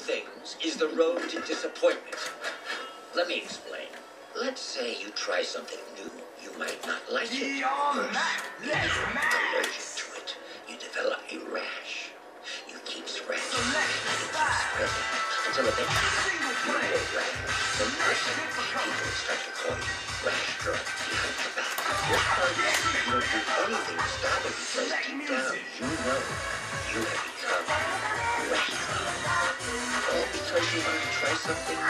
things is the road to disappointment. Let me explain. Let's say you try something new. You might not like it. Beyond First, that, you let's become mash. allergic to it. You develop a rash. You keep scratching. Select You spreading until eventually Single you play. will rash. Then person, people start to call you rash girl behind your back. Your you don't do anything to stop it because deep down you know you have become rash girl. Because you want to try something new.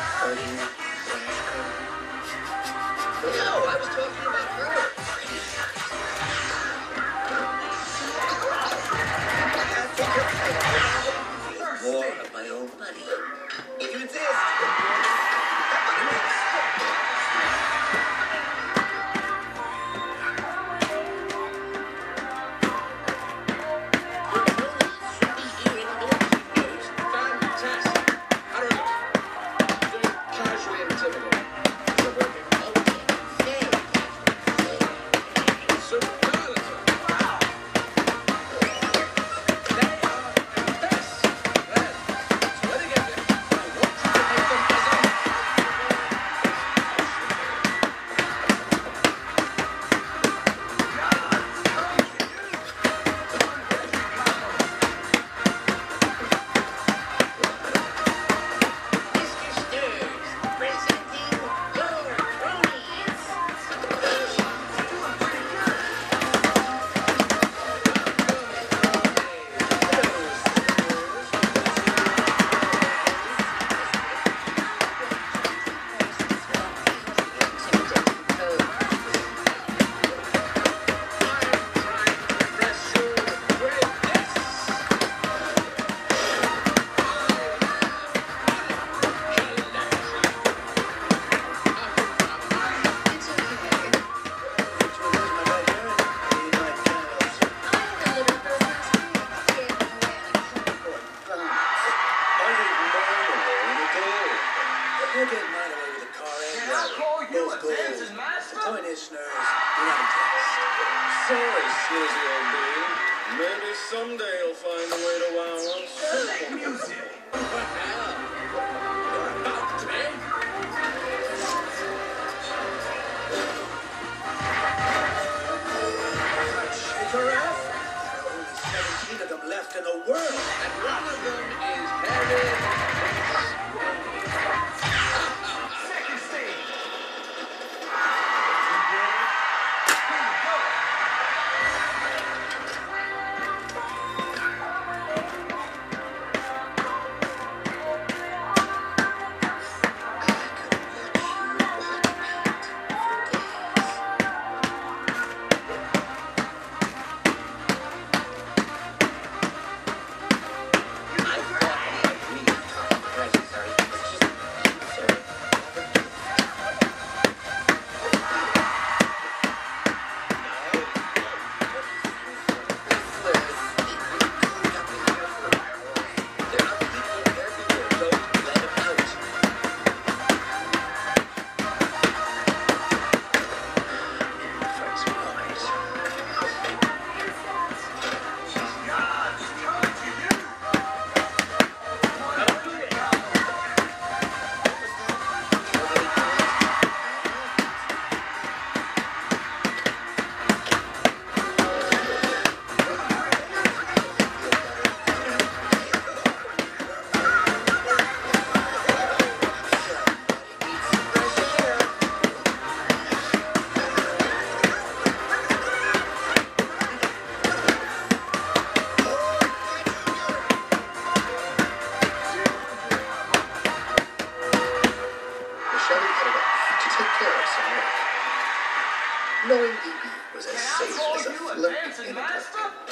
Are you? No, I was talking about her. You'll get mine away with a car and Can I call you Both a goals. dancing master? The point is, Snurs, you're not impressed. Sorry, Snoozy old bean. Maybe someday you'll find a way to wow us. Select music. Shake her off. There are only 17 of them left in the world. And one of them is Harry. I call you a dancing master?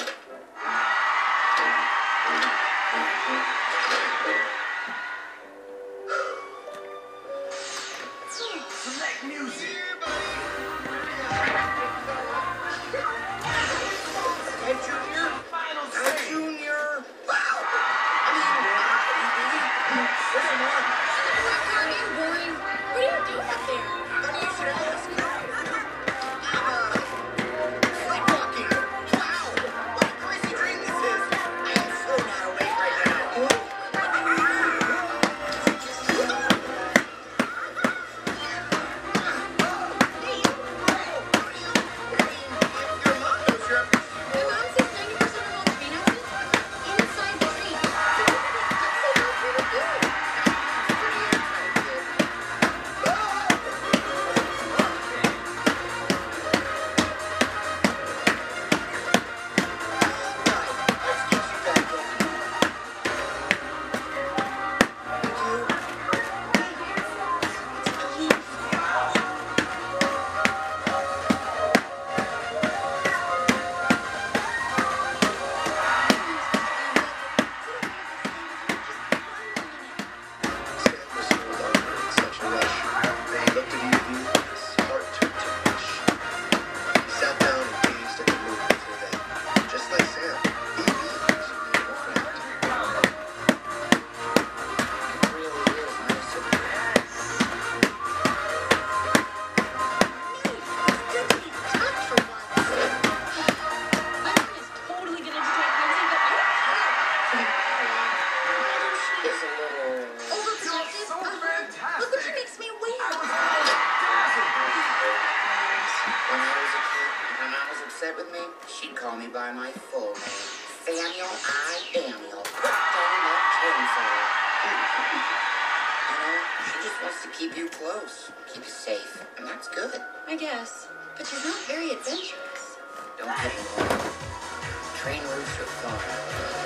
Bed with me, she'd call me by my full name. Samuel I. Daniel. Put down that you know, she just wants to keep you close, keep you safe, and that's good. I guess. But she's not very adventurous. Don't get me wrong. Train routes are fun.